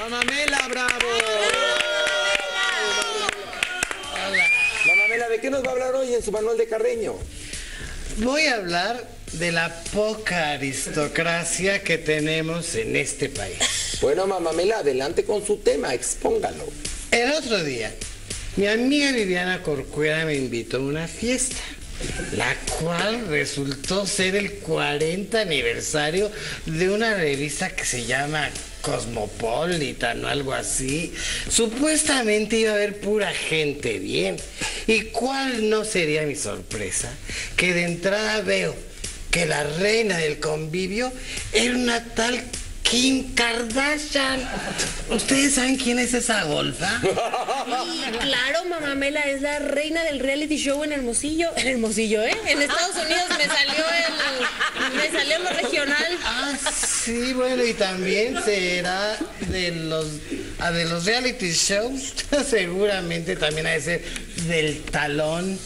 Mamamela, bravo. Mamamela, ¿de qué nos va a hablar hoy en su manual de Carreño? Voy a hablar de la poca aristocracia que tenemos en este país. Bueno, Mamamela, adelante con su tema, expóngalo. El otro día, mi amiga Viviana Corcuera me invitó a una fiesta, la cual resultó ser el 40 aniversario de una revista que se llama Cosmopolitan o algo así. Supuestamente iba a haber pura gente bien. ¿Y cuál no sería mi sorpresa? Que de entrada veo que la reina del convivio era una tal Kim Kardashian. ¿Ustedes saben quién es esa golfa? Y claro, mamá Mela es la reina del reality show en Hermosillo. En Hermosillo, ¿eh? En Estados Unidos me salió el. Me salió lo regional. Ah, sí, bueno, y también será de los ah, de los reality shows, seguramente también ha de ser del talón,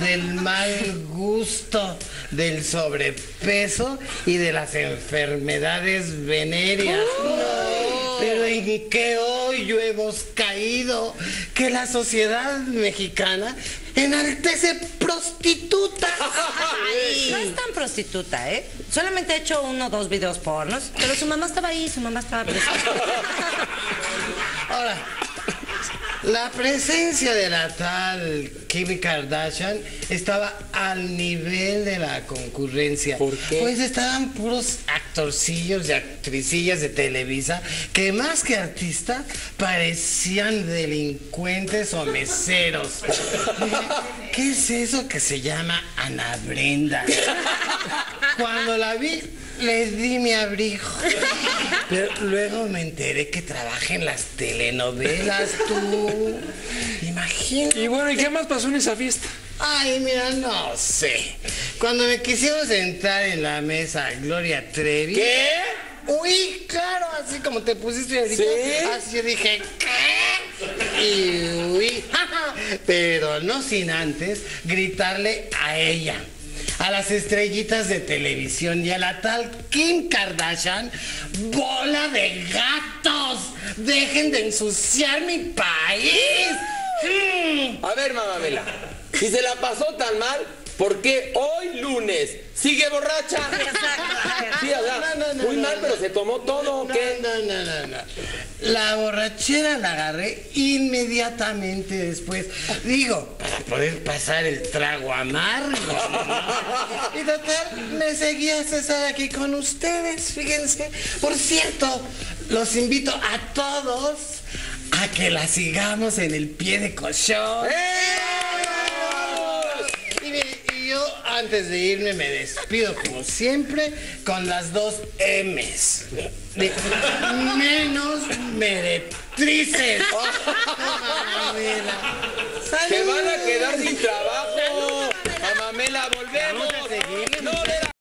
del mal gusto, del sobrepeso y de las enfermedades venéreas. Pero en qué hoyo hemos caído que la sociedad mexicana enaltece prostitutas. No es tan prostituta, ¿eh? Solamente ha hecho uno o dos videos pornos, pero su mamá estaba ahí, su mamá estaba presente. Ahora, la presencia de la tal Kim Kardashian estaba al nivel de la concurrencia. ¿Por qué? Pues estaban puros actorcillos y actricillas de Televisa que más que artistas parecían delincuentes o meseros. ¿Qué es eso que se llama Ana Brenda? Cuando la vi, le di mi abrigo. Pero luego me enteré que trabaja en las telenovelas, tú. Imagínate. Y bueno, ¿y qué más pasó en esa fiesta? Ay, mira, no sé. Cuando me quisieron sentar en la mesa Gloria Trevi. ¿Qué? Uy, claro, así como te pusiste ahorita. ¿Sí? Así dije, ¿qué? Y uy, pero no sin antes gritarle a ella, a las estrellitas de televisión y a la tal Kim Kardashian, bola de gatos, dejen de ensuciar mi país. Mm. A ver, Mamamela, si se la pasó tan mal, ¿por qué hoy lunes sigue borracha? No, muy no, mal, no. pero se tomó todo, ¿o No, ¿qué? no, no, no, no. La borrachera la agarré inmediatamente después. Digo, para poder pasar el trago amargo. Y total, me seguía César aquí con ustedes, fíjense. Por cierto, los invito a todos a que la sigamos en el pie de colchón. Y, antes de irme me despido como siempre con las dos M's. De menos meretrices. Se van a quedar sin trabajo.